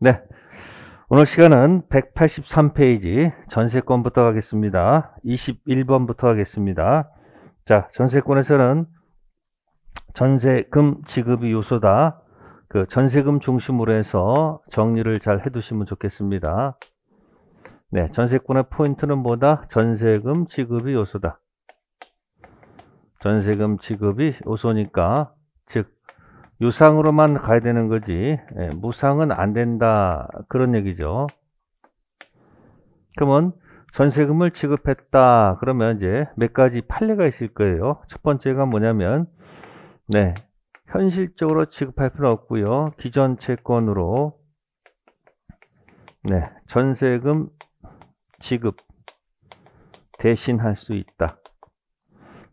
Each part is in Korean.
네. 오늘 시간은 183페이지 전세권부터 가겠습니다. 21번부터 하겠습니다. 자, 전세권에서는 전세금 지급이 요소다. 그 전세금 중심으로 해서 정리를 잘 해두시면 좋겠습니다. 네, 전세권의 포인트는 뭐다? 전세금 지급이 요소다. 전세금 지급이 요소니까 즉 유상으로만 가야 되는 거지 예, 무상은 안 된다 그런 얘기죠. 그러면 전세금을 지급했다 그러면 이제 몇 가지 판례가 있을 거예요. 첫 번째가 뭐냐면 네 현실적으로 지급할 필요 없고요. 기존 채권으로 네 전세금 지급 대신할 수 있다.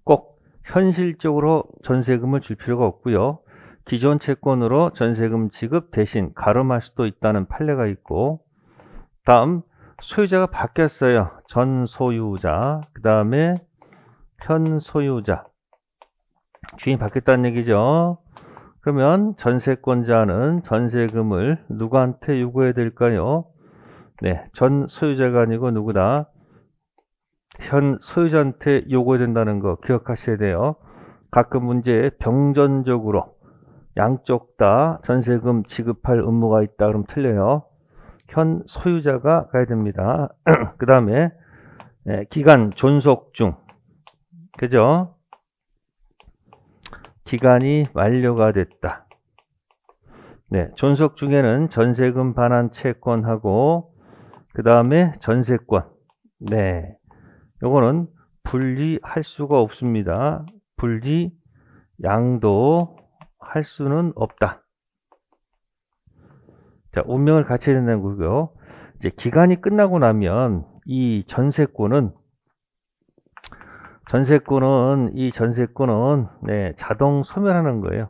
꼭 현실적으로 전세금을 줄 필요가 없고요. 기존 채권으로 전세금 지급 대신 가름할 수도 있다는 판례가 있고 다음 소유자가 바뀌었어요. 전 소유자 그 다음에 현 소유자 주인이 바뀌었다는 얘기죠. 그러면 전세권자는 전세금을 누구한테 요구해야 될까요? 네, 전 소유자가 아니고 누구다? 현 소유자한테 요구해야 된다는 거 기억하셔야 돼요. 가끔 문제에 병전적으로 양쪽 다 전세금 지급할 의무가 있다 그럼 틀려요. 현 소유자가 가야 됩니다. 그 다음에 네, 기간 존속 중 그죠? 기간이 만료가 됐다. 네, 존속 중에는 전세금 반환 채권하고 그 다음에 전세권 네, 요거는 분리할 수가 없습니다. 분리 양도 할 수는 없다. 자, 운명을 갖춰야 된다는 거고요. 이제 기간이 끝나고 나면 이 전세권은 전세권은 이 전세권은 네, 자동 소멸하는 거예요.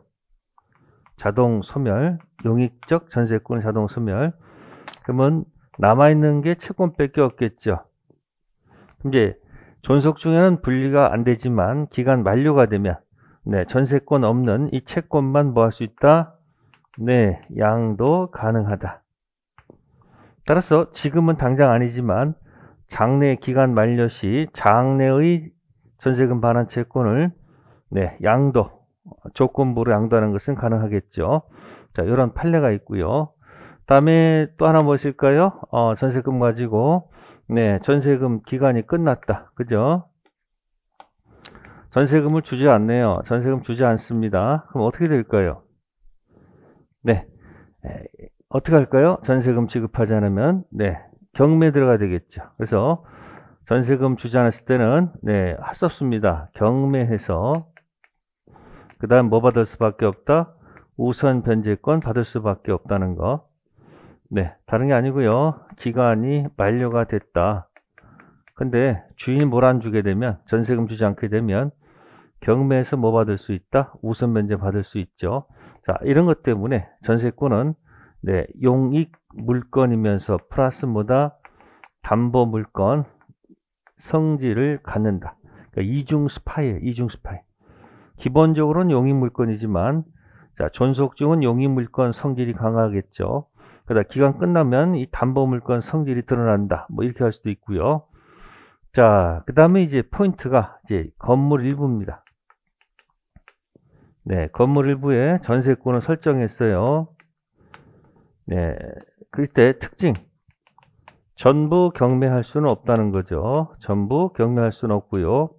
자동 소멸, 용익적 전세권 자동 소멸. 그러면 남아 있는 게 채권밖에 없겠죠. 이제 존속 중에는 분리가 안 되지만 기간 만료가 되면 네, 전세권 없는 이 채권만 뭐 할 수 있다? 네, 양도 가능하다. 따라서 지금은 당장 아니지만 장래 기간 만료 시 장래의 전세금 반환 채권을 네, 양도 조건부로 양도하는 것은 가능하겠죠. 자, 이런 판례가 있고요. 다음에 또 하나 무엇일까요? 어, 전세금 가지고 네, 전세금 기간이 끝났다. 그죠? 전세금을 주지 않네요. 전세금 주지 않습니다. 그럼 어떻게 될까요? 네. 에, 어떻게 할까요? 전세금 지급하지 않으면, 네. 경매 들어가야 되겠죠. 그래서 전세금 주지 않았을 때는, 네. 할 수 없습니다. 경매해서, 그 다음 뭐 받을 수밖에 없다? 우선 변제권 받을 수밖에 없다는 거. 네. 다른 게 아니고요. 기간이 만료가 됐다. 근데 주인이 뭘 안 주게 되면, 전세금 주지 않게 되면, 경매에서 뭐 받을 수 있다? 우선 면제 받을 수 있죠. 자, 이런 것 때문에 전세권은 네, 용익 물건이면서 플러스 뭐다? 담보 물권 성질을 갖는다. 그러니까 이중 스파이에요. 이중 스파이. 기본적으로는 용익 물권이지만 자, 존속중은 용익 물권 성질이 강하겠죠. 그러다 기간 끝나면 이 담보 물권 성질이 드러난다. 뭐 이렇게 할 수도 있고요. 자, 그 다음에 이제 포인트가 이제 건물 일부입니다. 네, 건물 일부에 전세권을 설정했어요. 네, 그때 특징. 전부 경매할 수는 없다는 거죠. 전부 경매할 수는 없고요.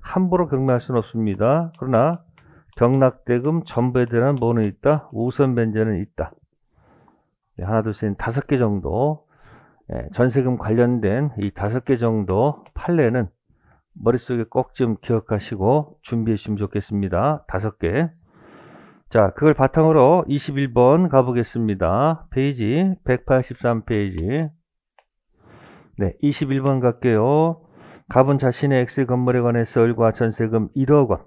함부로 경매할 수는 없습니다. 그러나 경락대금 전부에 대한 뭐는 있다? 우선 변제는 있다. 네, 하나, 둘, 셋, 다섯 개 정도 네, 전세금 관련된 이 다섯 개 정도 판례는 머릿속에 꼭 좀 기억하시고 준비해 주시면 좋겠습니다. 다섯 개. 자, 그걸 바탕으로 21번 가보겠습니다. 페이지 183페이지. 네, 21번 갈게요. 갑은 자신의 X 건물에 관해서 을과 전세금 1억 원,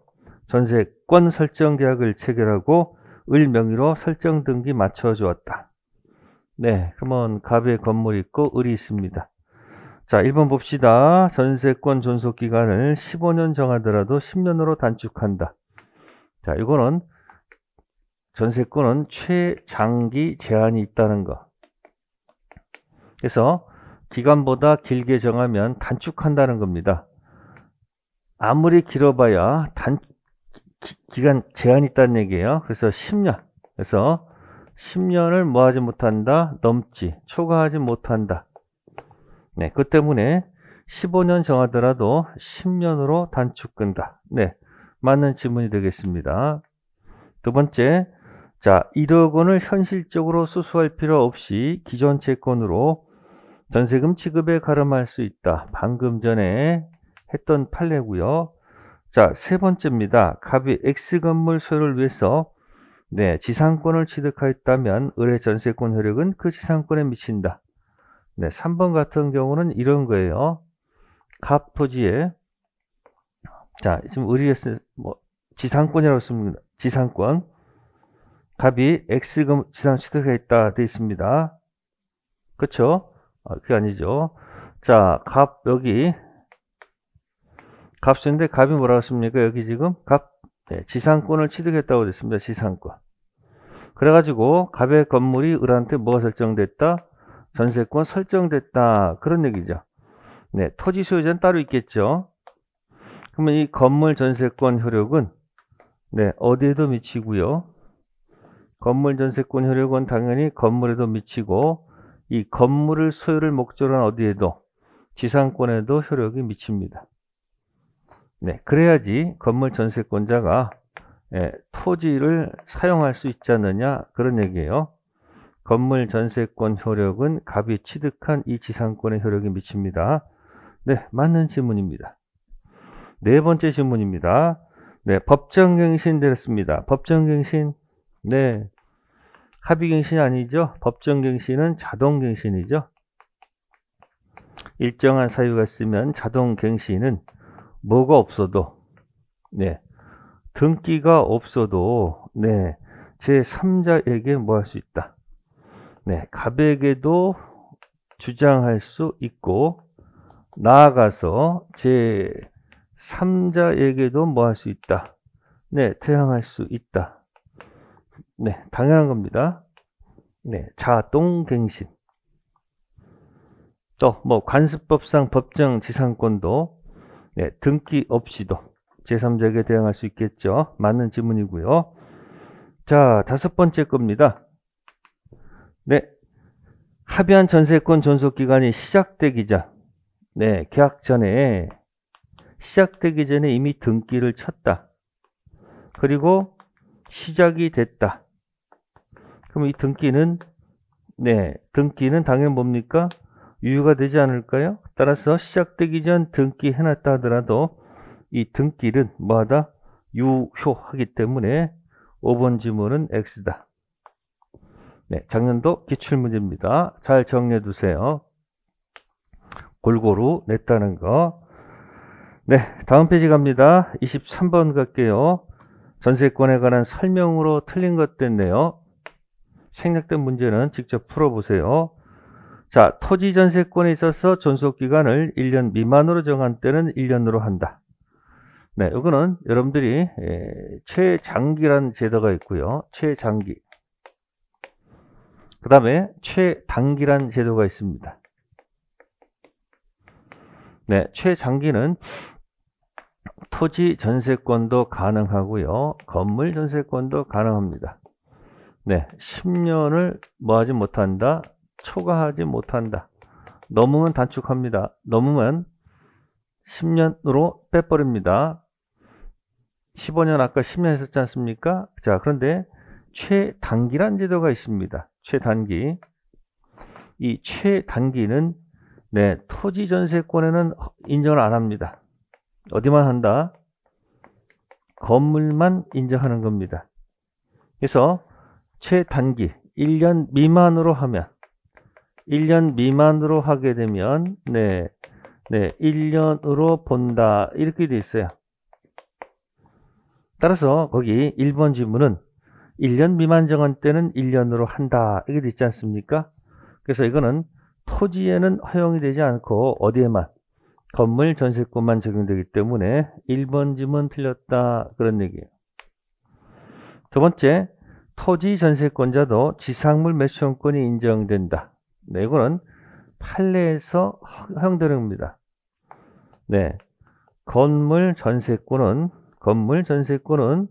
전세권 설정 계약을 체결하고 을 명의로 설정 등기 마쳐 주었다. 네, 그러면 갑의 건물이 있고 을이 있습니다. 자, 1번 봅시다. 전세권 존속 기간을 15년 정하더라도 10년으로 단축한다. 자, 이거는 전세권은 최장기 제한이 있다는 거. 그래서 기간보다 길게 정하면 단축한다는 겁니다. 아무리 길어봐야 단 기, 간 제한이 있다는 얘기예요. 그래서 10년. 그래서 10년을 뭐하지 못한다? 넘지. 초과하지 못한다. 네, 그 때문에 15년 정하더라도 10년으로 단축된다. 네, 맞는 질문이 되겠습니다. 두 번째, 자, 1억 원을 현실적으로 수수할 필요 없이 기존 채권으로 전세금 지급에 가름할 수 있다. 방금 전에 했던 판례고요. 자, 세 번째입니다. 갑이 X건물 소유를 위해서 네, 지상권을 취득하였다면 의뢰 전세권 효력은 그 지상권에 미친다. 네, 3번 같은 경우는 이런 거예요. 갑 토지에 자, 지금 의뢰했 뭐 지상권이라고 씁니다. 지상권. 갑이 X금 지상 취득했다 되어 있습니다. 그렇죠? 아, 그게 아니죠. 자, 갑 여기 값인데 값이 뭐라고 했습니까? 여기 지금 값 네, 지상권을 취득했다고 됐습니다. 지상권. 그래가지고 갑의 건물이 을한테 뭐가 설정됐다? 전세권 설정됐다. 그런 얘기죠. 네, 토지 소유자는 따로 있겠죠. 그러면 이 건물 전세권 효력은 네, 어디에도 미치고요. 건물 전세권 효력은 당연히 건물에도 미치고 이 건물을 소유를 목적으로 한 어디에도 지상권에도 효력이 미칩니다. 네, 그래야지 건물 전세권자가 예, 토지를 사용할 수 있지 않느냐 그런 얘기예요. 건물 전세권 효력은 갑이 취득한 이 지상권의 효력이 미칩니다. 네, 맞는 질문입니다. 네 번째 질문입니다. 네, 법정갱신 되었습니다. 법정갱신, 네, 합의갱신이 아니죠. 법정갱신은 자동갱신이죠. 일정한 사유가 있으면 자동갱신은 뭐가 없어도 네 등기가 없어도 네 제3자에게 뭐 할 수 있다. 네 갑에게도 주장할 수 있고 나아가서 제 3자에게도 뭐 할 수 있다. 네 태양할 수 있다. 네 당연한 겁니다. 네 자동갱신 또 뭐 관습법상 법정 지상권도 네, 등기 없이도 제3자에게 대응할 수 있겠죠. 맞는 질문이고요. 자, 다섯 번째 겁니다. 네, 합의한 전세권 존속기간이 시작되기 전, 네, 계약 전에 시작되기 전에 이미 등기를 쳤다. 그리고 시작이 됐다. 그럼 이 등기는 네, 등기는 당연히 뭡니까? 유효가 되지 않을까요? 따라서 시작되기 전 등기 해놨다 하더라도 이 등기는 뭐하다? 유효하기 때문에 5번 지문은 X다. 네, 작년도 기출문제입니다. 잘 정리해 두세요. 골고루 냈다는 거. 네, 다음 페이지 갑니다. 23번 갈게요. 전세권에 관한 설명으로 틀린 것 됐네요. 생략된 문제는 직접 풀어보세요. 자, 토지 전세권에 있어서 존속기간을 1년 미만으로 정한 때는 1년으로 한다. 네, 이거는 여러분들이 예, 최장기란 제도가 있고요. 최장기. 그 다음에 최단기란 제도가 있습니다. 네, 최장기는 토지 전세권도 가능하고요. 건물 전세권도 가능합니다. 네, 10년을 뭐 하지 못한다? 초과하지 못한다. 넘으면 단축합니다. 넘으면 10년으로 빼버립니다. 15년 아까 10년 했었지 않습니까? 자, 그런데 최단기란 제도가 있습니다. 최단기. 이 최단기는 네, 토지 전세권에는 인정을 안 합니다. 어디만 한다? 건물만 인정하는 겁니다. 그래서 최단기 1년 미만으로 하면 1년 미만으로 하게 되면 네, 네, 1년으로 본다 이렇게 돼 있어요. 따라서 거기 1번 질문은 1년 미만 정한 때는 1년으로 한다 이게 돼 있지 않습니까? 그래서 이거는 토지에는 허용이 되지 않고 어디에만 건물 전세권만 적용되기 때문에 1번 질문 틀렸다 그런 얘기예요. 두 번째, 토지 전세권자도 지상물 매수권이 인정된다. 네, 이거는 판례에서 허용되는 겁니다. 네. 건물 전세권은 건물 전세권은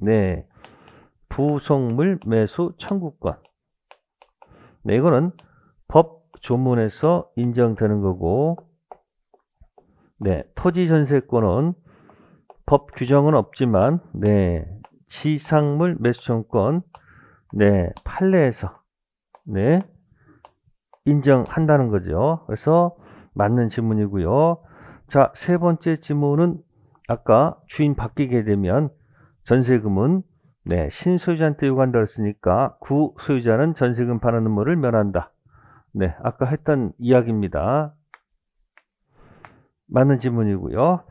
네. 부속물 매수 청구권. 네, 이거는 법 조문에서 인정되는 거고 네, 토지 전세권은 법 규정은 없지만 네, 지상물 매수청권 네, 판례에서 네, 인정한다는 거죠. 그래서 맞는 질문이고요. 자, 세 번째 질문은 아까 주인 바뀌게 되면 전세금은 네, 신소유자한테 요구한다 했으니까 구소유자는 전세금 반환 의무를 면한다. 네, 아까 했던 이야기입니다. 맞는 질문이고요.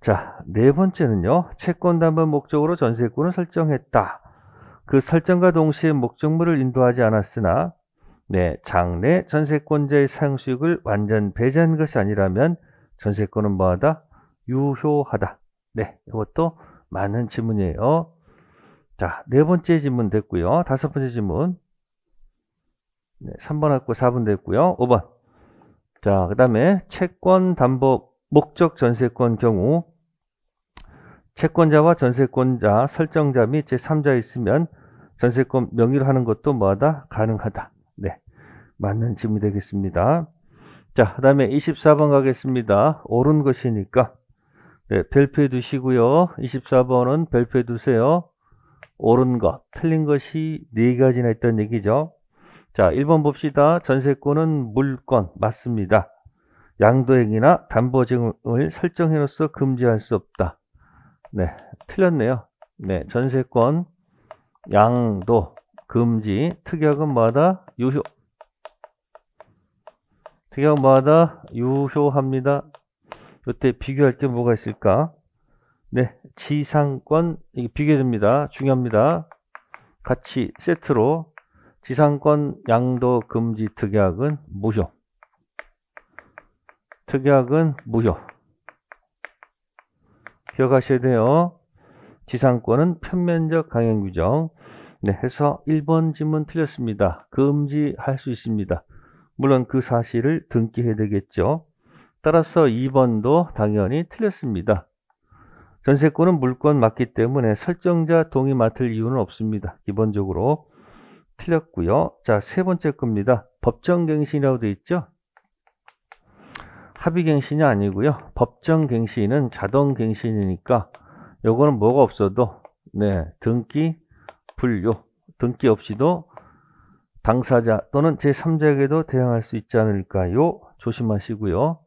자, 네 번째는요. 채권 담보 목적으로 전세권을 설정했다. 그 설정과 동시에 목적물을 인도하지 않았으나 네, 장래 전세권자의 사용 수익을 완전 배제한 것이 아니라면 전세권은 뭐하다? 유효하다. 네, 이것도 맞는 질문이에요. 자, 네 번째 질문 됐고요. 다섯 번째 질문. 네, 3번 했고 4번 됐고요. 5번. 자, 그 다음에 채권 담보 목적 전세권 경우 채권자와 전세권자, 설정자 및 제3자 있으면 전세권 명의로 하는 것도 뭐하다? 가능하다. 네. 맞는 질문이 되겠습니다. 자, 그 다음에 24번 가겠습니다. 옳은 것이니까 네, 별표해 두시고요. 24번은 별표해 두세요. 옳은 것, 틀린 것이 네 가지나 있다는 얘기죠. 자, 1번 봅시다. 전세권은 물권 맞습니다. 양도행위나 담보증을 설정해놓서 금지할 수 없다. 네, 틀렸네요. 네, 전세권, 양도, 금지, 특약은 뭐하다? 유효. 특약은 뭐하다? 유효합니다. 이때 비교할 게 뭐가 있을까? 네, 지상권, 이게 비교됩니다. 중요합니다. 같이 세트로 지상권 양도 금지 특약은 무효. 특약은 무효. 기억하셔야 돼요. 지상권은 편면적 강행 규정. 네, 해서 1번 질문 틀렸습니다. 금지할 수 있습니다. 물론 그 사실을 등기해야 되겠죠. 따라서 2번도 당연히 틀렸습니다. 전세권은 물권 맞기 때문에 설정자 동의 맡을 이유는 없습니다. 기본적으로 틀렸고요. 자, 세 번째 겁니다. 법정갱신이라고 되어 있죠? 합의갱신이 아니고요. 법정갱신은 자동갱신이니까 요거는 뭐가 없어도 네, 등기 불료, 등기 없이도 당사자 또는 제3자에게도 대항할 수 있지 않을까요? 조심하시고요.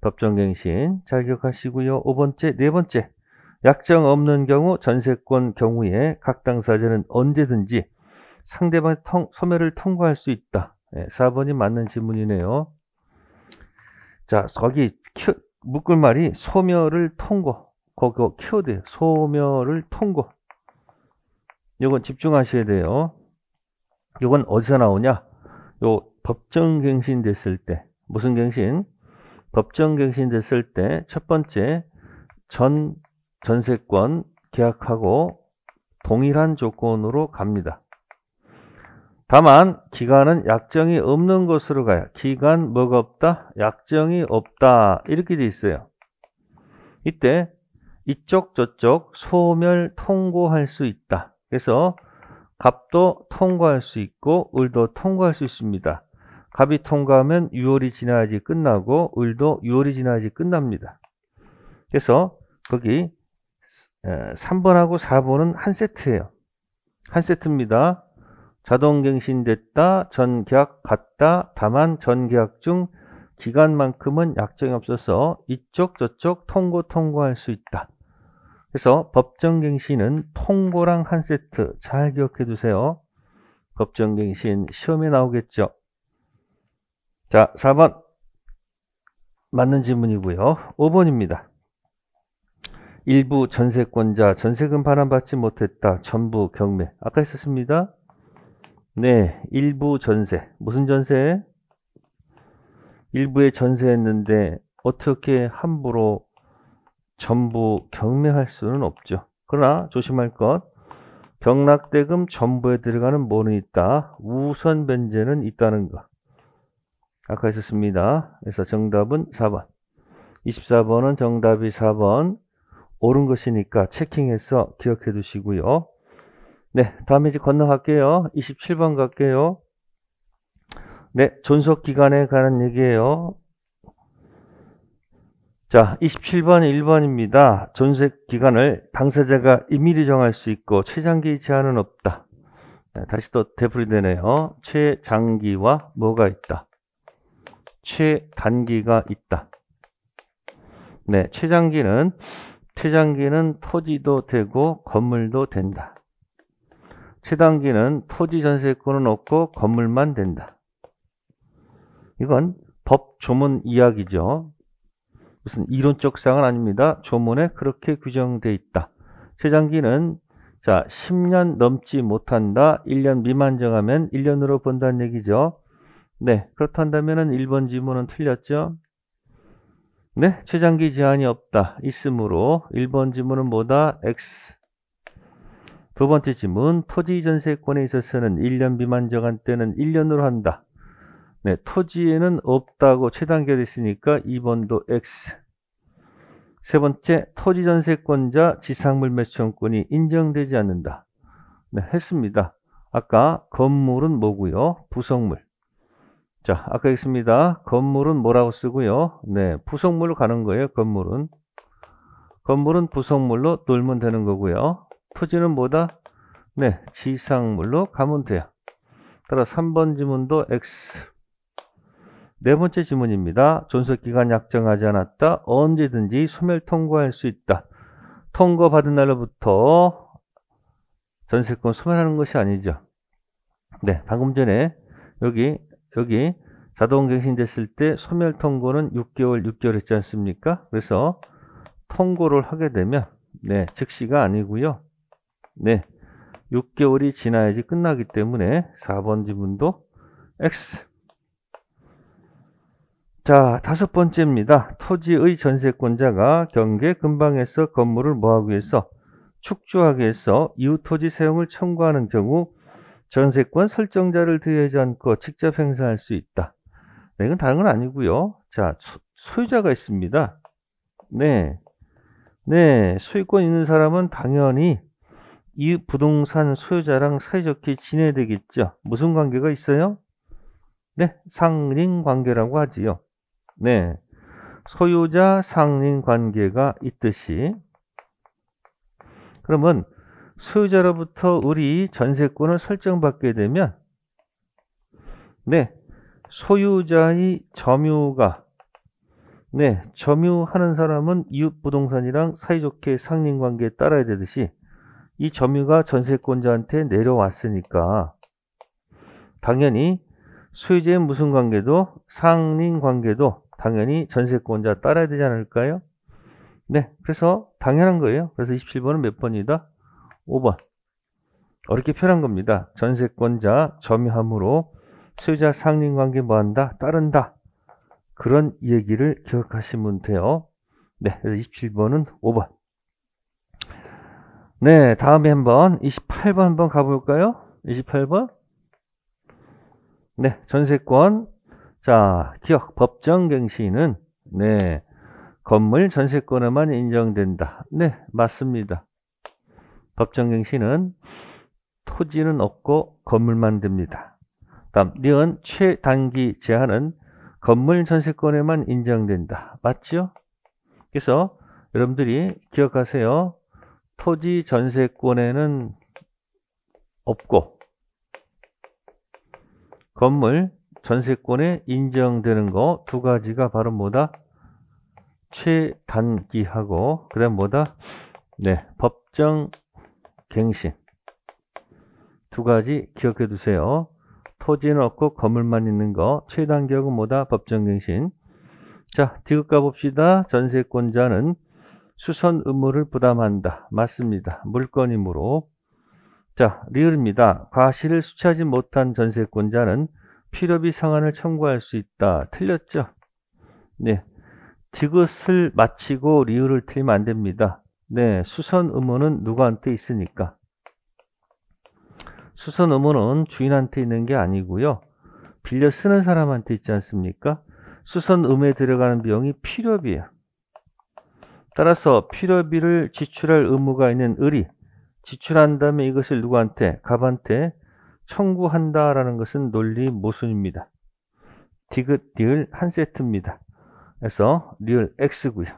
법정갱신 잘 기억하시고요. 5번째, 네 번째. 약정 없는 경우 전세권 경우에 각 당사자는 언제든지 상대방의 통, 소멸을 통과할 수 있다. 네, 4번이 맞는 질문이네요. 자, 거기 큐, 묶을 말이 소멸을 통고. 거기 키워드예요. 소멸을 통고. 이건 집중하셔야 돼요. 이건 어디서 나오냐? 요 법정 갱신 됐을 때 무슨 갱신? 법정 갱신 됐을 때 첫 번째 전 전세권 계약하고 동일한 조건으로 갑니다. 다만 기간은 약정이 없는 것으로 가요. 기간 뭐가 없다? 약정이 없다. 이렇게 돼 있어요. 이때 이쪽 저쪽 소멸 통고할 수 있다. 그래서 갑도 통과할 수 있고 을도 통과할 수 있습니다. 갑이 통과하면 6월이 지나야지 끝나고 을도 6월이 지나야지 끝납니다. 그래서 거기 3번하고 4번은 한 세트예요. 한 세트입니다. 자동갱신됐다, 전계약 갔다, 다만 전계약 중 기간만큼은 약정이 없어서 이쪽 저쪽 통고 통고할 수 있다. 그래서 법정갱신은 통고랑 한 세트 잘 기억해 두세요. 법정갱신 시험에 나오겠죠. 자, 4번 맞는 질문이고요. 5번입니다. 일부 전세권자 전세금 반환받지 못했다. 전부 경매. 아까 했었습니다. 네, 일부 전세. 무슨 전세? 일부에 전세했는데 어떻게 함부로 전부 경매할 수는 없죠. 그러나 조심할 것. 병락대금 전부에 들어가는 뭐는 있다. 우선 변제는 있다는 거. 아까 있었습니다. 그래서 정답은 4번. 24번은 정답이 4번. 옳은 것이니까 체킹해서 기억해 두시고요. 네, 다음에 이제 건너갈게요. 27번 갈게요. 네, 존속 기간에 관한 얘기예요. 자, 27번 1번입니다. 존속 기간을 당사자가 임의로 정할 수 있고 최장기 제한은 없다. 네, 다시 또 되풀이되네요. 최장기와 뭐가 있다. 최단기가 있다. 네, 최장기는 최장기는 토지도 되고 건물도 된다. 최단기는 토지 전세권은 없고 건물만 된다. 이건 법 조문 이야기죠. 무슨 이론적 사항은 아닙니다. 조문에 그렇게 규정되어 있다. 최장기는 자 10년 넘지 못한다. 1년 미만 정하면 1년으로 본다는 얘기죠. 네, 그렇다면 1번 지문은 틀렸죠. 네, 최장기 제한이 없다. 있으므로 1번 지문은 뭐다? X. 두 번째 지문, 토지 전세권에 있어서는 1년 미만 정한 때는 1년으로 한다. 네, 토지에는 없다고 최단계로 있으니까 2번도 X. 세 번째, 토지 전세권자 지상물 매수권이 인정되지 않는다. 네, 했습니다. 아까 건물은 뭐고요? 부속물. 자, 아까 있습니다. 건물은 뭐라고 쓰고요? 네, 부속물로 가는 거예요. 건물은. 건물은 부속물로 놀면 되는 거고요. 토지는 뭐다? 네, 지상물로 가면 돼요. 따라 3번 지문도 X. 네 번째 지문입니다. 존속기간 약정하지 않았다. 언제든지 소멸 통과할 수 있다. 통과받은 날로부터 전세권 소멸하는 것이 아니죠. 네, 방금 전에 여기 여기 자동 갱신됐을 때 소멸 통고는 6개월 6개월 했지 않습니까? 그래서 통고를 하게 되면 네, 즉시가 아니고요. 네. 6개월이 지나야지 끝나기 때문에 4번 지문도 X 자, 다섯 번째입니다. 토지의 전세권자가 경계 근방에서 건물을 뭐하기 위해서 축조하기 위해서 이웃 토지 사용을 청구하는 경우 전세권 설정자를 대하지 않고 직접 행사할 수 있다. 네, 이건 다른 건 아니고요. 자, 소, 유자가 있습니다. 네. 네, 소유권 있는 사람은 당연히 이 부동산 소유자랑 사이좋게 지내야 되겠죠. 무슨 관계가 있어요? 네, 상린 관계라고 하지요. 네. 소유자 상린 관계가 있듯이 그러면 소유자로부터 우리 전세권을 설정받게 되면 네. 소유자의 점유가 네, 점유하는 사람은 이웃 부동산이랑 사이좋게 상린 관계에 따라야 되듯이 이 점유가 전세권자한테 내려왔으니까 당연히 소유자의 무슨 관계도 상린 관계도 당연히 전세권자 따라야 되지 않을까요? 네, 그래서 당연한 거예요. 그래서 27번은 몇 번이다? 5번. 어렵게 표현한 겁니다. 전세권자 점유함으로 소유자 상린 관계 뭐한다? 따른다. 그런 얘기를 기억하시면 돼요. 네, 그래서 27번은 5번. 네, 다음에 한번 28번 한번 가볼까요? 28번. 네, 전세권 자, 기억 법정갱신은 네 건물 전세권에만 인정된다. 네, 맞습니다. 법정갱신은 토지는 없고 건물만 됩니다. 다음, 니은 최단기 제한은 건물 전세권에만 인정된다. 맞죠? 그래서 여러분들이 기억하세요. 토지 전세권에는 없고 건물 전세권에 인정되는 거 두 가지가 바로 뭐다? 최단기하고 그 다음 뭐다? 네, 법정 갱신 두 가지 기억해 두세요. 토지는 없고 건물만 있는 거 최단기하고 뭐다? 법정 갱신 자, 디귿 가 봅시다. 전세권자는 수선 의무를 부담한다. 맞습니다. 물건이므로 자, 리을입니다. 과실을 수취하지 못한 전세권자는 필요비 상환을 청구할 수 있다. 틀렸죠? 네. 디귿을 마치고 리을을 틀리면 안 됩니다. 네. 수선 의무는 누구한테 있으니까. 수선 의무는 주인한테 있는 게 아니고요. 빌려 쓰는 사람한테 있지 않습니까? 수선 음에 들어가는 비용이 필요비예요. 따라서 필요비를 지출할 의무가 있는 을이 지출한 다음에 이것을 누구한테 갑한테 청구한다라는 것은 논리 모순입니다. 디귿 리을 한 세트입니다. 그래서 리을 X고요.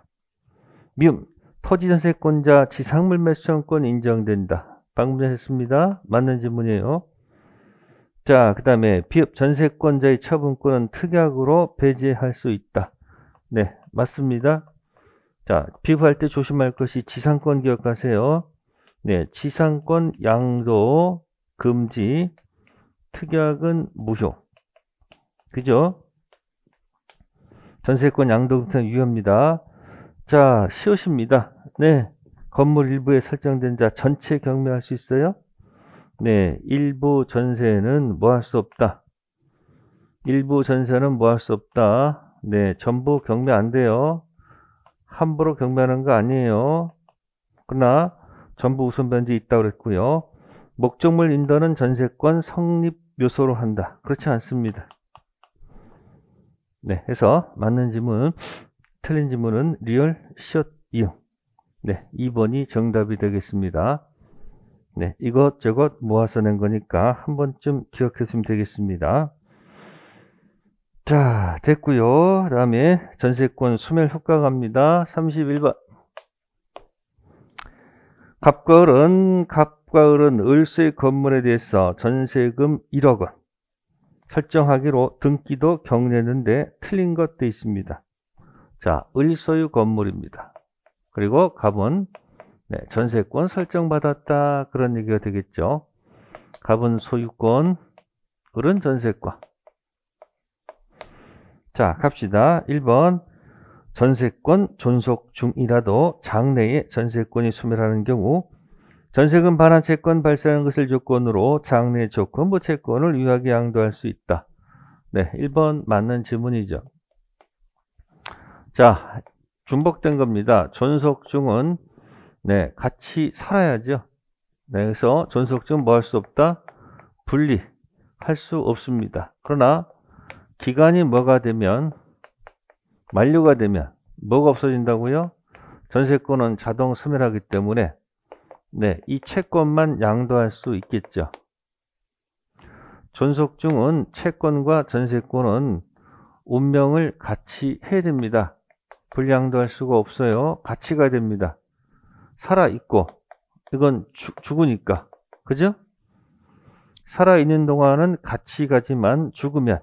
미음 토지전세권자 지상물 매수청권 인정된다. 방금 전에 했습니다. 맞는 질문이에요. 자, 그 다음에 비읍 전세권자의 처분권은 특약으로 배제할 수 있다. 네, 맞습니다. 자, 비읍할 때 조심할 것이 지상권 기억하세요. 네, 지상권 양도 금지, 특약은 무효. 그죠? 전세권 양도 금지는 유효입니다. 자, 시옷입니다. 네, 건물 일부에 설정된 자 전체 경매할 수 있어요? 네, 일부 전세는 뭐 할 수 없다. 일부 전세는 뭐 할 수 없다. 네, 전부 경매 안 돼요. 함부로 경매하는 거 아니에요. 그러나 전부 우선 변제 있다고 그랬고요. 목적물 인도는 전세권 성립 요소로 한다. 그렇지 않습니다. 네, 해서 맞는 지문, 틀린 지문은 리을, 시옷, 이응. 네, 2번이 정답이 되겠습니다. 네, 이것저것 모아서 낸 거니까 한 번쯤 기억했으면 되겠습니다. 자, 됐고요. 다음에 전세권 소멸 효과 갑니다. 31번. 갑과 을은 갑과 을은 을수의 건물에 대해서 전세금 1억 원 설정하기로 등기도 경내는데 틀린 것도 있습니다. 자, 을소유 건물입니다. 그리고 갑은 네, 전세권 설정받았다 그런 얘기가 되겠죠. 갑은 소유권, 을은 전세권. 자, 갑시다. 1번 전세권 존속 중이라도 장래에 전세권이 소멸하는 경우 전세금 반환 채권 발생하는 것을 조건으로 장래 조건부 채권을 유하게 양도할 수 있다. 네, 1번 맞는 질문이죠. 자, 중복된 겁니다. 존속 중은 네, 같이 살아야죠. 네, 그래서 존속 중뭐할 수 없다? 분리 할 수 없습니다. 그러나 기간이 뭐가 되면 만료가 되면 뭐가 없어진다고요? 전세권은 자동 소멸하기 때문에 네, 이 채권만 양도할 수 있겠죠. 존속 중은 채권과 전세권은 운명을 같이 해야 됩니다. 불양도할 수가 없어요. 가야 됩니다. 살아있고 이건 주, 죽으니까 그죠? 살아있는 동안은 같이 가지만 죽으면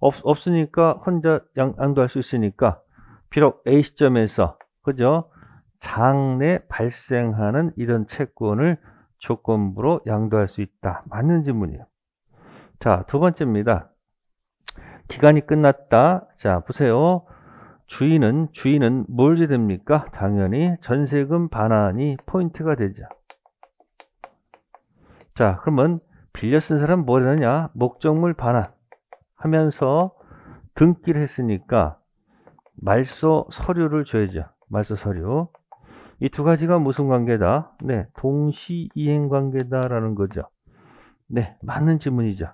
없, 없으니까 혼자 양, 양도할 수 있으니까 비록 A 시점에서 그죠? 장래 발생하는 이런 채권을 조건부로 양도할 수 있다. 맞는 질문이에요. 자, 두 번째입니다. 기간이 끝났다. 자, 보세요. 주인은 주인은 뭘 해야 됩니까? 당연히 전세금 반환이 포인트가 되죠. 자, 그러면 빌려 쓴 사람 뭘 하느냐? 목적물 반환 하면서 등기를 했으니까 말소 서류를 줘야죠. 말소 서류. 이 두 가지가 무슨 관계다? 네, 동시 이행 관계다라는 거죠. 네, 맞는 질문이죠.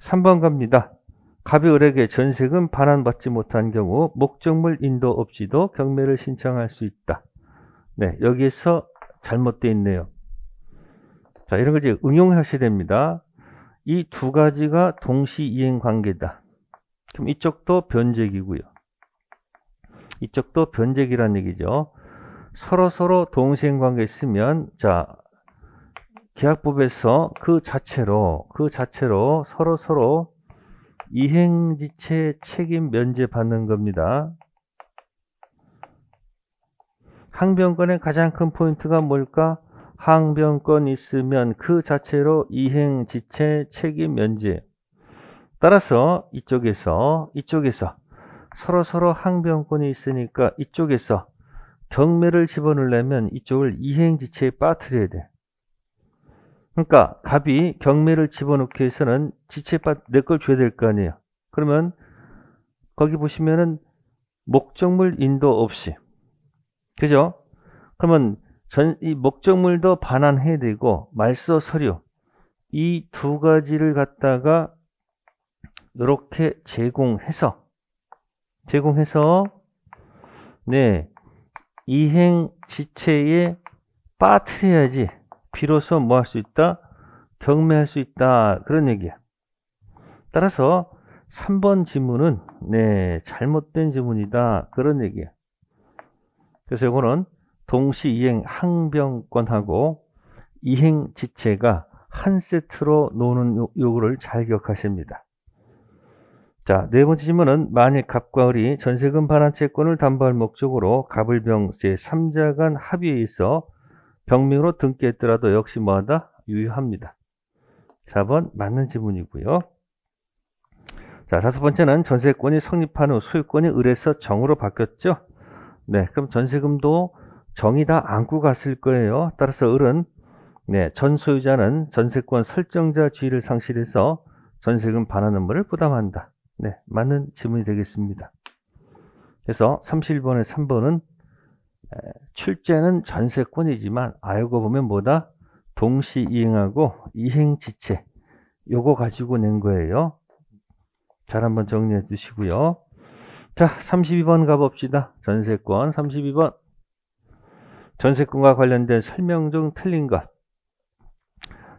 3번 갑니다. 갑이 을에게 전세금 반환받지 못한 경우 목적물 인도 없이도 경매를 신청할 수 있다. 네, 여기에서 잘못되어 있네요. 자, 이런 걸 이제 응용하셔야 됩니다. 이 두 가지가 동시 이행 관계다. 그럼 이쪽도 변제기고요. 이쪽도 변제기란 얘기죠. 서로 서로 동시행 관계 있으면 자 계약법에서 그 자체로 그 자체로 서로 서로 이행지체 책임 면제 받는 겁니다. 항변권의 가장 큰 포인트가 뭘까? 항변권 있으면 그 자체로 이행지체 책임 면제. 따라서 이쪽에서 이쪽에서 서로 서로 항변권이 있으니까 이쪽에서 경매를 집어넣으려면 이쪽을 이행지체에 빠뜨려야 돼. 그러니까 갑이 경매를 집어넣기 위해서는 지체밭 내걸 줘야 될 거 아니에요. 그러면 거기 보시면은 목적물 인도 없이 그죠? 그러면 전, 이 목적물도 반환해야 되고 말소 서류 이 두 가지를 갖다가 이렇게 제공해서 제공해서 네 이행 지체에 빠뜨려야지 비로소 뭐 할 수 있다? 경매할 수 있다. 그런 얘기야. 따라서 3번 지문은 네 잘못된 지문이다. 그런 얘기야. 그래서 이거는 동시 이행 항변권하고 이행 지체가 한 세트로 노는 요, 요거를 잘 기억하십니다. 자, 네 번째 질문은 만일 갑과 을이 전세금 반환 채권을 담보할 목적으로 갑을 병세 3자 간 합의에 있어 병명으로 등기했더라도 역시 뭐하다? 유효합니다. 4번 맞는 지문이고요. 자, 다섯 번째는 전세권이 성립한 후 소유권이 을에서 정으로 바뀌었죠. 네, 그럼 전세금도 정이 다 안고 갔을 거예요. 따라서 을은 네, 전 소유자는 전세권 설정자 지위를 상실해서 전세금 반환 의무를 부담한다. 네, 맞는 지문이 되겠습니다. 그래서 31번에 3번은 출제는 전세권이지만 알고 보면 뭐다? 동시 이행하고 이행지체 요거 가지고 낸 거예요. 잘 한번 정리해 주시고요. 자, 32번 가봅시다. 전세권 32번. 전세권과 관련된 설명 중 틀린 것.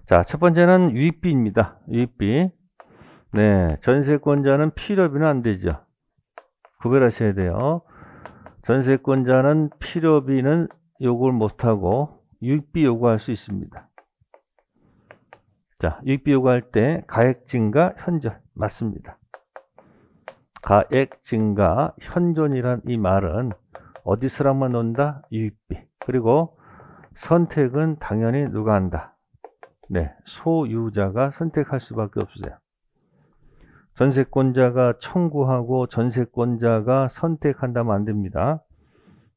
자, 첫 번째는 유익비입니다. 유익비. 네, 전세권자는 필요비는 안 되죠. 구별하셔야 돼요. 전세권자는 필요비는 요구를 못하고 유익비 요구할 수 있습니다. 자, 유익비 요구할 때 가액 증가, 현존 맞습니다. 가액 증가, 현존이란 이 말은 어디서랑만 논다? 유익비. 그리고 선택은 당연히 누가 한다? 네, 소유자가 선택할 수밖에 없어요. 전세권자가 청구하고 전세권자가 선택한다면 안 됩니다.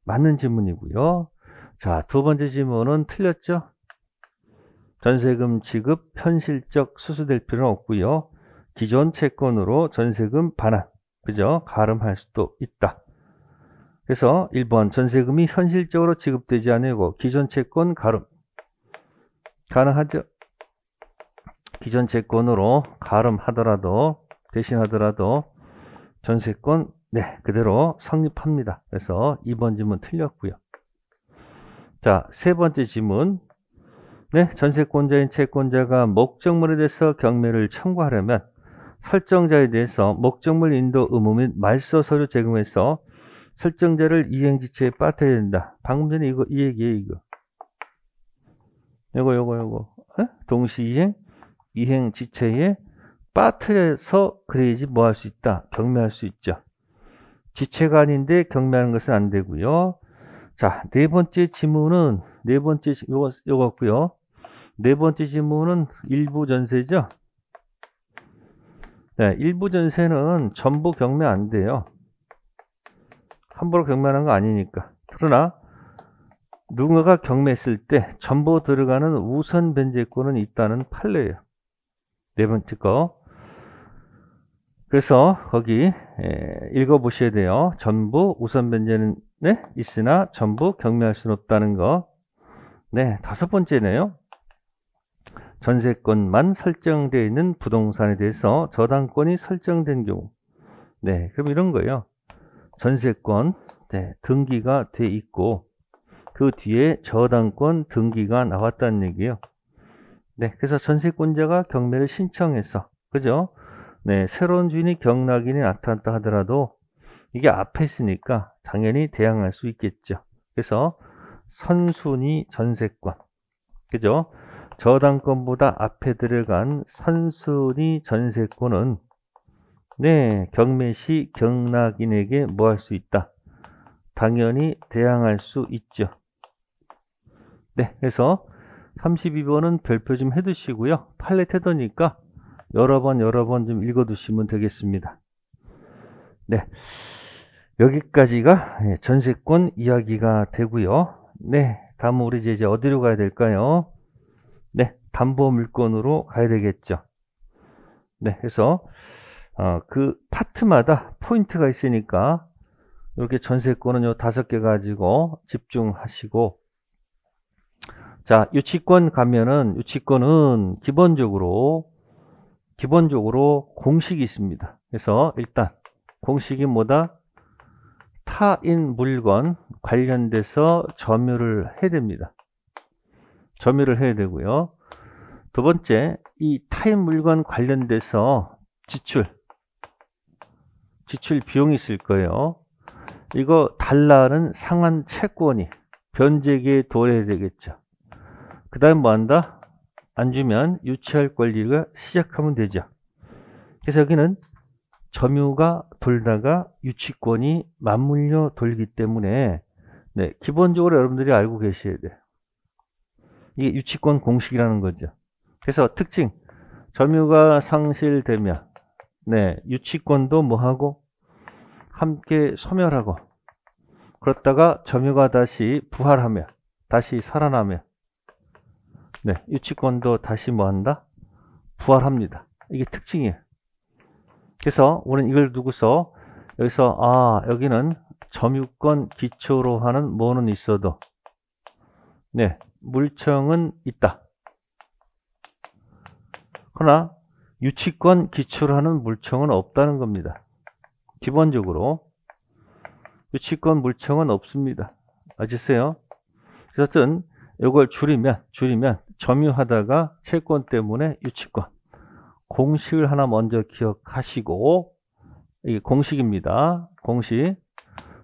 맞는 질문이고요. 자, 두 번째 질문은 틀렸죠? 전세금 지급 현실적 수수될 필요는 없고요. 기존 채권으로 전세금 반환, 그죠? 가름할 수도 있다. 그래서 1번 전세금이 현실적으로 지급되지 않고 기존 채권 가름 가능하죠? 기존 채권으로 가름하더라도 대신하더라도 전세권 네 그대로 성립합니다. 그래서 2번 질문 틀렸고요. 자, 세 번째 질문. 네, 전세권자인 채권자가 목적물에 대해서 경매를 청구하려면 설정자에 대해서 목적물 인도 의무 및 말소 서류 제공해서 설정자를 이행지체에 빠뜨려야 된다. 방금 전에 이거 이 얘기예요, 이거. 요거 요거 요거. 에? 동시이행 이행지체에 빠트려서 그래야지 뭐 할 수 있다. 경매할 수 있죠. 지체가 아닌데 경매하는 것은 안 되고요. 자, 네 번째 지문은 네 번째 요거 요거고요. 네 번째 지문은 일부 전세죠. 네, 일부 전세는 전부 경매 안 돼요. 함부로 경매하는 거 아니니까. 그러나 누군가가 경매했을 때 전부 들어가는 우선 변제권은 있다는 판례예요. 네 번째 거. 그래서 거기 읽어보셔야 돼요. 전부 우선 변제는 네? 있으나 전부 경매할 수는 없다는 거. 네, 다섯 번째네요. 전세권만 설정되어 있는 부동산에 대해서 저당권이 설정된 경우. 네, 그럼 이런 거예요. 전세권 네, 등기가 돼 있고 그 뒤에 저당권 등기가 나왔다는 얘기예요. 네, 그래서 전세권자가 경매를 신청해서 그죠? 네, 새로운 주인이 경락인이 나타났다 하더라도 이게 앞에 있으니까 당연히 대항할 수 있겠죠. 그래서 선순위 전세권, 그죠? 저당권보다 앞에 들어간 선순위 전세권은 네, 경매 시 경락인에게 뭐 할 수 있다? 당연히 대항할 수 있죠. 네, 그래서 32번은 별표 좀 해두시고요. 팔레 테더니까 여러 번 여러 번 좀 읽어두시면 되겠습니다. 네, 여기까지가 예, 전세권 이야기가 되고요. 네, 다음 우리 이제 어디로 가야 될까요? 네, 담보 물건으로 가야 되겠죠. 네, 그래서 어, 그 파트마다 포인트가 있으니까 이렇게 전세권은 요 다섯 개 가지고 집중하시고 자, 유치권 가면은 유치권은 기본적으로 기본적으로 공식이 있습니다. 그래서 일단 공식이 뭐다? 타인 물건 관련돼서 점유를 해야 됩니다. 점유를 해야 되고요. 두 번째, 이 타인 물건 관련돼서 지출, 지출 비용이 있을 거예요. 이거 달라는 상한 채권이 변제기에 도래해야 되겠죠. 그 다음 뭐 한다? 안 주면 유치할 권리가 시작하면 되죠. 그래서 여기는 점유가 돌다가 유치권이 맞물려 돌기 때문에 네, 기본적으로 여러분들이 알고 계셔야 돼요. 이게 유치권 공식이라는 거죠. 그래서 특징, 점유가 상실되면 네, 유치권도 뭐하고 함께 소멸하고 그렇다가 점유가 다시 부활하며 다시 살아나며 네, 유치권도 다시 뭐한다? 부활합니다. 이게 특징이에요. 그래서 우리는 이걸 두고서 여기서 아 여기는 점유권 기초로 하는 뭐는 있어도 네 물청은 있다. 그러나 유치권 기초로 하는 물청은 없다는 겁니다. 기본적으로 유치권 물청은 없습니다. 그래서 어떤 이걸 줄이면 줄이면 점유하다가 채권 때문에 유치권 공식을 하나 먼저 기억하시고 이게 공식입니다. 공식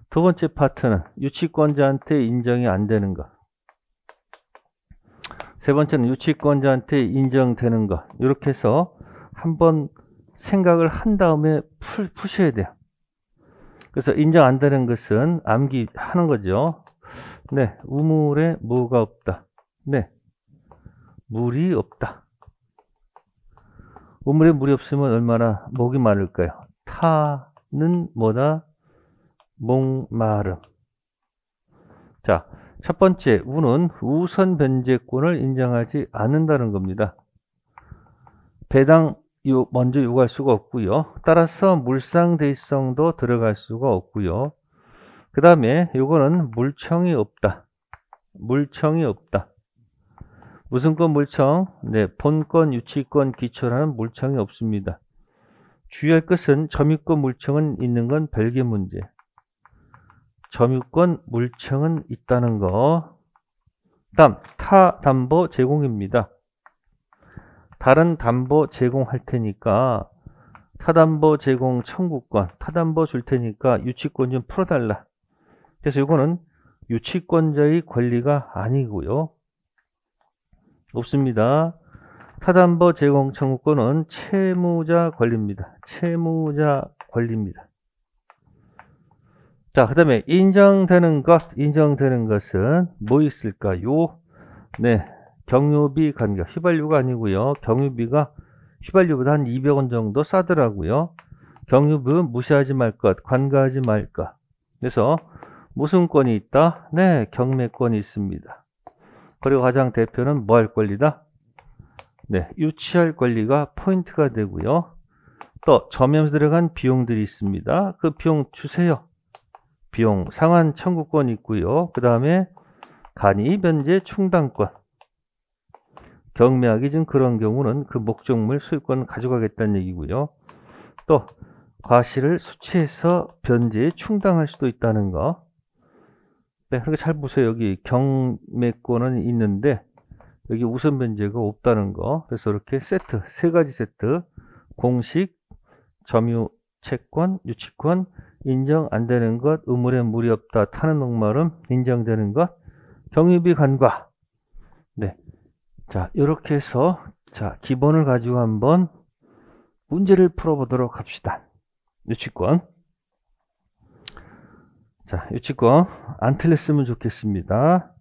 두 번째 파트는 유치권자한테 인정이 안 되는 것. 세 번째는 유치권자한테 인정되는 것. 이렇게 해서 한번 생각을 한 다음에 풀, 푸셔야 돼요. 그래서 인정 안 되는 것은 암기하는 거죠. 네, 우물에 뭐가 없다. 네, 물이 없다. 우물에 물이 없으면 얼마나 목이 마를까요? 타는 뭐다? 목마름. 자, 첫 번째, 우는 우선 변제권을 인정하지 않는다는 겁니다. 배당 요, 먼저 요구할 수가 없고요. 따라서 물상대성도 들어갈 수가 없고요. 그 다음에 요거는 물청이 없다. 물청이 없다. 건 물청? 네, 본권, 유치권, 기초라는 물청이 없습니다. 주의할 것은 점유권 물청은 있는 건 별개 문제. 점유권 물청은 있다는 거. 다음, 타 담보 제공입니다. 다른 담보 제공할 테니까 타담보 제공 청구권, 타담보 줄 테니까 유치권 좀 풀어달라. 그래서 이거는 유치권자의 권리가 아니고요. 없습니다. 타담보 제공 청구권은 채무자 권리입니다. 채무자 권리입니다. 자, 그 다음에 인정되는 것, 인정되는 것은 뭐 있을까요? 네, 경유비 간격, 휘발유가 아니고요. 경유비가 휘발유보다 한 200원 정도 싸더라고요. 경유비 무시하지 말 것, 관가하지 말 것. 그래서 무슨 권이 있다? 네, 경매권이 있습니다. 그리고 가장 대표는 뭐 할 권리다? 네, 유치할 권리가 포인트가 되고요. 또 점유하면서 들어간 비용들이 있습니다. 그 비용 주세요. 비용 상환 청구권 있고요. 그 다음에 간이 변제 충당권. 경매하기 전 그런 경우는 그 목적물 소유권 가져가겠다는 얘기고요. 또 과실을 수치해서 변제에 충당할 수도 있다는 거. 네, 그렇게 잘 보세요. 여기 경매권은 있는데 여기 우선 변제가 없다는 거. 그래서 이렇게 세트, 세 가지 세트. 공식, 점유, 채권, 유치권, 인정 안 되는 것, 의물에 물이 없다, 타는 목마름, 인정되는 것, 경유비 간과. 네. 자, 이렇게 해서, 자, 기본을 가지고 한번 문제를 풀어보도록 합시다. 유치권. 자, 유치권 안 틀렸으면 좋겠습니다.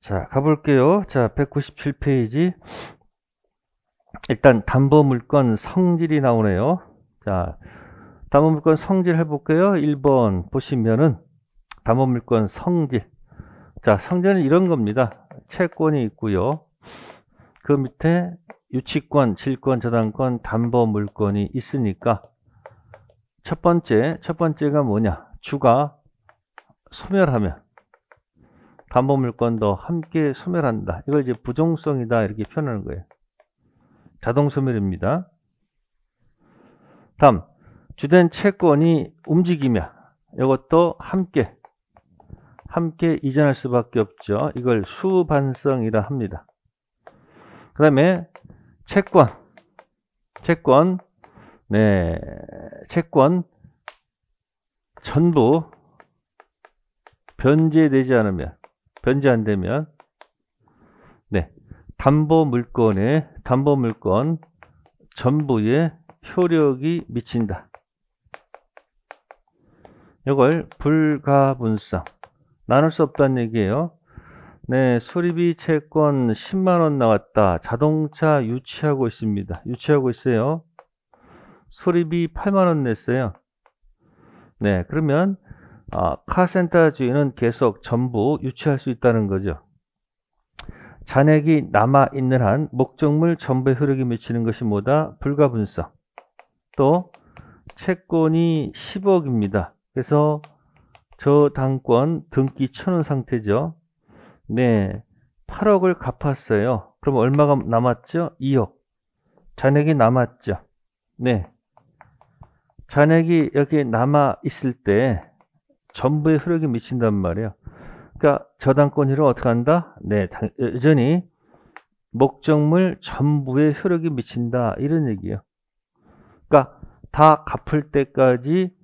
자, 가볼게요. 자, 197페이지. 일단 담보 물건 성질이 나오네요. 자, 담보 물건 성질 해볼게요. 1번 보시면은 담보 물건 성질. 자, 성질은 이런 겁니다. 채권이 있고요. 그 밑에 유치권, 질권, 저당권, 담보 물건이 있으니까 첫 번째, 첫 번째가 뭐냐? 주가 소멸하면 담보물건도 함께 소멸한다. 이걸 이제 부종성이다 이렇게 표현하는 거예요. 자동 소멸입니다. 다음 주된 채권이 움직이며 이것도 함께 함께 이전할 수밖에 없죠. 이걸 수반성이라 합니다. 그 다음에 채권 채권 네 채권 전부 변제되지 않으면 변제 안 되면 네 담보 물건에 담보 물건 전부에 효력이 미친다. 이걸 불가분성 나눌 수 없다는 얘기예요. 네, 소리비 채권 10만 원 나왔다. 자동차 유치하고 있습니다. 유치하고 있어요. 소리비 8만 원 냈어요. 네, 그러면 아, 카센터 주인은 계속 전부 유치할 수 있다는 거죠. 잔액이 남아있는 한 목적물 전부에 효력이 미치는 것이 뭐다? 불가분성. 또 채권이 10억입니다. 그래서 저당권 등기 쳐놓은 상태죠. 네, 8억을 갚았어요. 그럼 얼마가 남았죠? 2억. 잔액이 남았죠. 네. 잔액이 여기 남아 있을 때 전부의 효력이 미친단 말이에요. 그러니까 저당권 료를 어떻게 한다? 네, 여전히 목적물 전부의 효력이 미친다 이런 얘기예요. 그러니까 다 갚을 때까지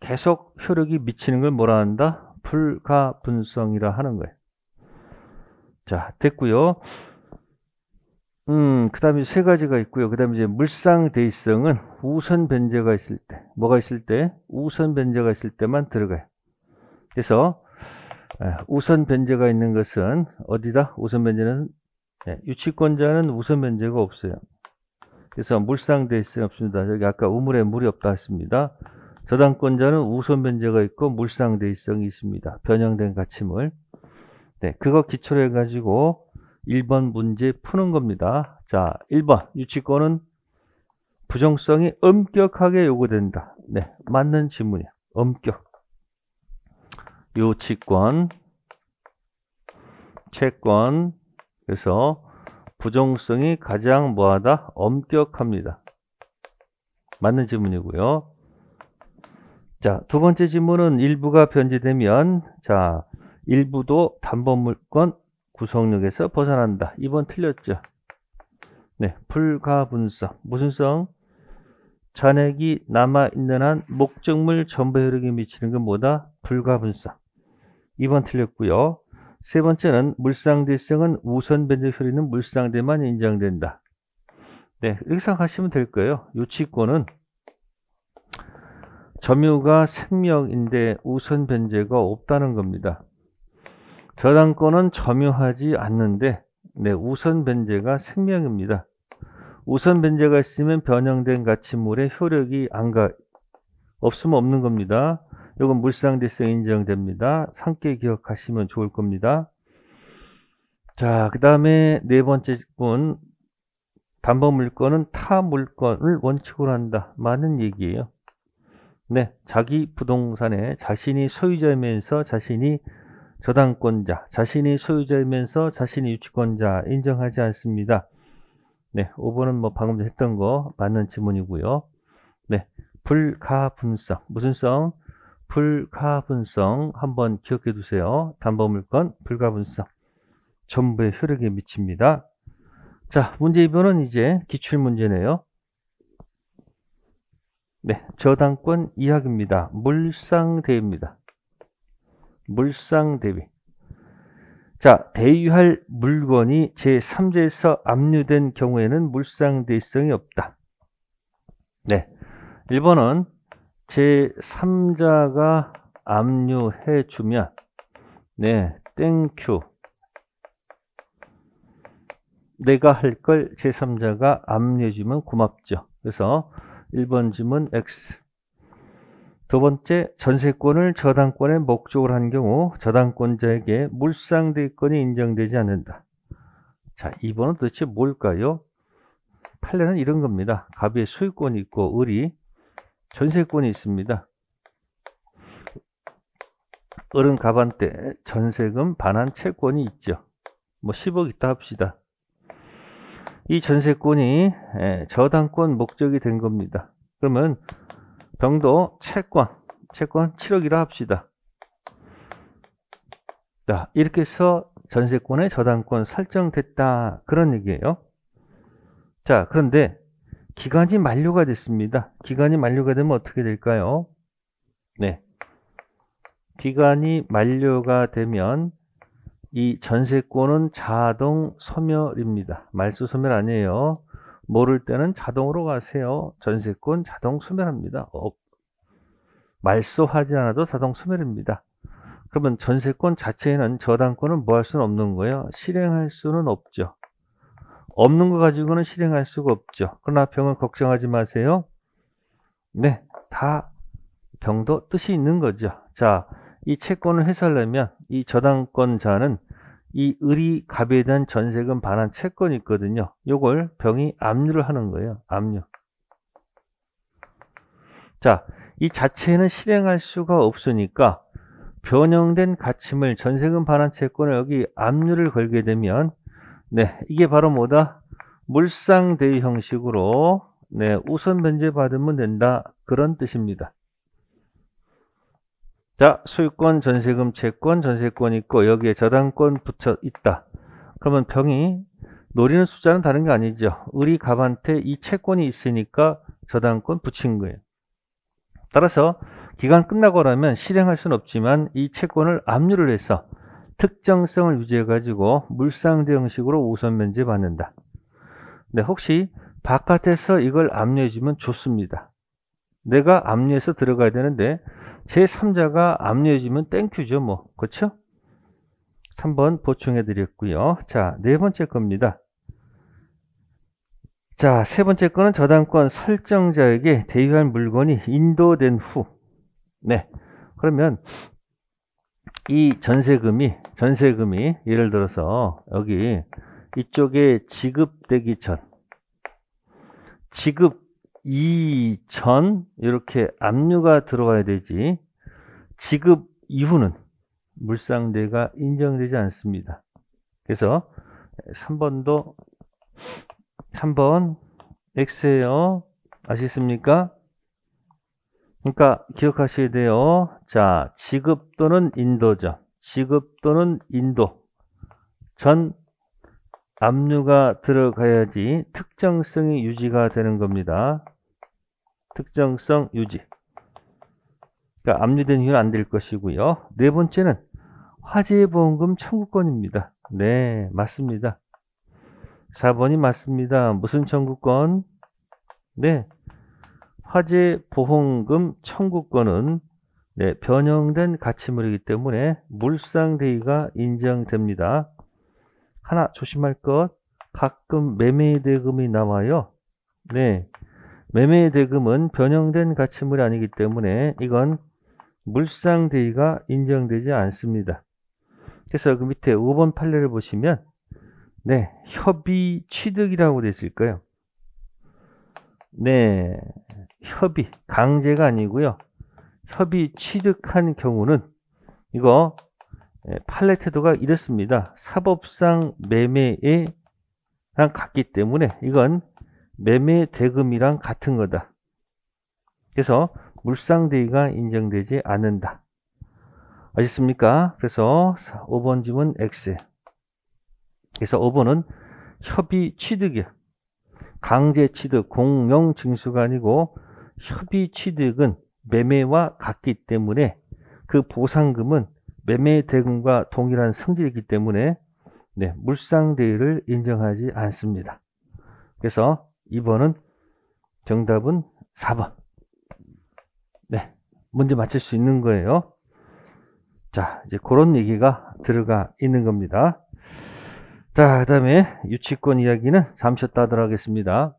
계속 효력이 미치는 걸 뭐라 한다? 불가분성이라 하는 거예요. 자, 됐고요. 음, 그 다음에 세 가지가 있고요. 그 다음에 이제 물상대의성은 우선 변제가 있을 때, 뭐가 있을 때? 우선 변제가 있을 때만 들어가요. 그래서 우선 변제가 있는 것은 어디다? 우선 변제는 네, 유치권자는 우선 변제가 없어요. 그래서 물상대의성이 없습니다. 여기 아까 우물에 물이 없다 했습니다. 저당권자는 우선 변제가 있고 물상대의성이 있습니다. 변형된 가침을. 네, 그거 기초로 해가지고 1번 문제 푸는 겁니다. 자, 1번 유치권은 부정성이 엄격하게 요구된다. 네, 맞는 질문이야. 엄격. 유치권, 채권, 그래서 부정성이 가장 뭐하다? 엄격합니다. 맞는 질문이고요. 자, 두 번째 질문은 일부가 변제되면 자, 일부도 담보물권 구성력에서 벗어난다. 2번 틀렸죠. 네, 불가분성. 무슨 성? 잔액이 남아있는 한 목적물 전부 효력에 미치는 건 뭐다? 불가분성. 2번 틀렸고요. 세 번째는 물상대성은 우선 변제 효리는 물상대만 인정된다. 네, 이렇게 생각하시면 될 거예요. 요치권은 점유가 생명인데 우선 변제가 없다는 겁니다. 저당권은 점유하지 않는데 네, 우선 변제가 생명입니다. 우선 변제가 있으면 변형된 가치물의 효력이 안가 없으면 없는 겁니다. 이건 물상대성 인정됩니다. 함께 기억하시면 좋을 겁니다. 자, 그 다음에 네 번째 분 담보물건은 타 물건을 원칙으로 한다. 많은 얘기예요. 네, 자기 부동산에 자신이 소유자이면서 자신이 저당권자, 자신이 소유자이면서 자신이 유치권자 인정하지 않습니다. 네, 5번은 뭐 방금 했던 거 맞는 지문이고요. 네, 불가분성. 무슨 성? 불가분성 한번 기억해 두세요. 담보물건 불가분성. 전부의 효력에 미칩니다. 자, 문제 2번은 이제 기출문제네요. 네, 저당권 이야기입니다. 물상대입니다. 물상대위. 자, 대위할 물건이 제3자에 의해서 압류된 경우에는 물상대위성이 없다. 네. 1번은 제3자가 압류해 주면 네, thank you. 내가 할 걸 제3자가 압류해 주면 고맙죠. 그래서 1번 지문 X. 두 번째, 전세권을 저당권의 목적으로 한 경우 저당권자에게 물상대위권이 인정되지 않는다. 자, 2번은 도대체 뭘까요? 판례는 이런 겁니다. 갑의 소유권이 있고 을이 전세권이 있습니다. 어른 가반대 전세금 반환 채권이 있죠. 뭐 10억 있다 합시다. 이 전세권이 예, 저당권 목적이 된 겁니다. 그러면 병도 채권, 채권 7억이라 합시다. 자, 이렇게 해서 전세권의 저당권 설정됐다. 그런 얘기예요. 자, 그런데 기간이 만료가 됐습니다. 기간이 만료가 되면 어떻게 될까요? 네. 기간이 만료가 되면 이 전세권은 자동 소멸입니다. 말소 소멸 아니에요. 모를 때는 자동으로 가세요. 전세권 자동 소멸합니다. 어, 말소하지 않아도 자동 소멸입니다. 그러면 전세권 자체에는 저당권을 뭐할 수는 없는 거예요. 실행할 수는 없죠. 없는 거 가지고는 실행할 수가 없죠. 그러나 병은 걱정하지 마세요. 네, 다 병도 뜻이 있는 거죠. 자, 이 채권을 해설하려면 이 저당권자는 이 을이 갑에 대한 전세금 반환 채권이 있거든요. 요걸 병이 압류를 하는 거예요. 압류. 자, 이 자체는 실행할 수가 없으니까 변형된 가침을 전세금 반환 채권을 여기 압류를 걸게 되면 네, 이게 바로 뭐다? 물상대위 형식으로 네, 우선 변제 받으면 된다. 그런 뜻입니다. 자, 소유권, 전세금, 채권, 전세권 있고 여기에 저당권 붙여 있다. 그러면 병이 노리는 숫자는 다른 게 아니죠. 우리 갑한테 이 채권이 있으니까 저당권 붙인 거예요. 따라서 기간 끝나고 나면 실행할 수는 없지만 이 채권을 압류를 해서 특정성을 유지해 가지고 물상대위 형식으로 우선 변제 받는다. 네, 혹시 바깥에서 이걸 압류해 주면 좋습니다. 내가 압류해서 들어가야 되는데 제3자가 압류해주면 thank you죠, 뭐. 그쵸? 3번 보충해 드렸고요. 자, 네 번째 겁니다. 자, 세 번째 거는 저당권 설정자에게 대유한 물건이 인도된 후. 네. 그러면 이 전세금이, 전세금이 예를 들어서 여기 이쪽에 지급되기 전, 지급 이전 이렇게 압류가 들어가야 되지 지급 이후는 물상대가 인정되지 않습니다. 그래서 3번도 3번 X예요. 아시겠습니까? 그러니까 기억하셔야 돼요. 자, 지급 또는 인도죠. 지급 또는 인도. 전 압류가 들어가야지 특정성이 유지가 되는 겁니다. 특정성 유지. 그러니까 압류된 이유는 안 될 것이고요. 네 번째는 화재보험금 청구권입니다. 네, 맞습니다. 4번이 맞습니다. 무슨 청구권? 네, 화재보험금 청구권은 네, 변형된 가치물이기 때문에 물상대위가 인정됩니다. 하나 조심할 것, 가끔 매매대금이 나와요. 네, 매매 대금은 변형된 가치물이 아니기 때문에 이건 물상 대위가 인정되지 않습니다. 그래서 그 밑에 5번 판례를 보시면 네, 협의 취득이라고 되어 있을 거예요. 네, 협의, 강제가 아니고요. 협의 취득한 경우는 이거 예, 판례 태도가 이렇습니다. 사법상 매매에 같기 때문에 이건 매매 대금이랑 같은 거다. 그래서 물상대위가 인정되지 않는다. 아셨습니까? 그래서 5번 지문 X. 그래서 5번은 협의 취득이야. 강제 취득, 공영 징수가 아니고 협의 취득은 매매와 같기 때문에 그 보상금은 매매 대금과 동일한 성질이기 때문에 네, 물상대위를 인정하지 않습니다. 그래서 2번은 정답은 4번. 네. 문제 맞힐 수 있는 거예요. 자, 이제 그런 얘기가 들어가 있는 겁니다. 자, 그 다음에 유치권 이야기는 잠시 따 하도록 하겠습니다.